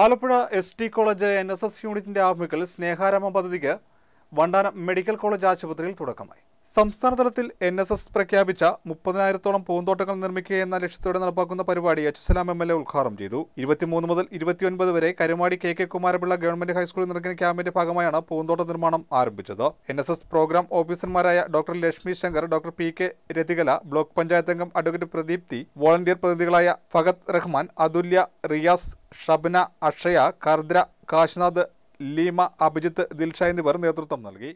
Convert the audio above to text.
Alappuzha S T college N S S യൂണിറ്റിന്റെ ആഭിമുഖ്യത്തിൽ സ്നേഹാരമ പദ്ധതിക്ക് വണ്ടാനം മെഡിക്കൽ കോളേജ് ആശുപത്രിയിൽ തുടക്കമായി. സംസ്ഥാന തലത്തിൽ എൻ എസ് എസ് പ്രഖ്യാപിച്ച മുപ്പതിനായിരത്തോളം പൂന്തോട്ടങ്ങൾ നിർമ്മിക്കുക എന്ന ലക്ഷ്യത്തോടെ നടപ്പാക്കുന്ന പരിപാടി H Salam M L A ഉദ്ഘാടനം ചെയ്തു. ഇരുപത്തിമൂന്ന് മുതൽ ഇരുപത്തിയൊൻപത് വരെ Karumadi K K Kumarapilla government ഹൈസ്കൂളിൽ നടക്കുന്ന ക്യാമ്പിന്റെ ഭാഗമായാണ് പൂന്തോട്ട നിർമ്മാണം ആരംഭിച്ചത്. എൻ എസ് എസ് പ്രോഗ്രാം ഓഫീസർമാരായ doctor Lakshmi Shankar doctor P K Rathikala block panchayat അംഗം അഡ്വക്കേറ്റ് പ്രദീപ്തി വോളണ്ടിയർ പ്രതിനിധികളായ ഫഗത് റഹ്മാൻ അതുല്യ റിയാസ് ഷബ്ന അക്ഷയ കർദ്ര കാശ്നാഥ് ലീമ അഭിജിത്ത് ദിൽഷ എന്നിവർ നേതൃത്വം നൽകി.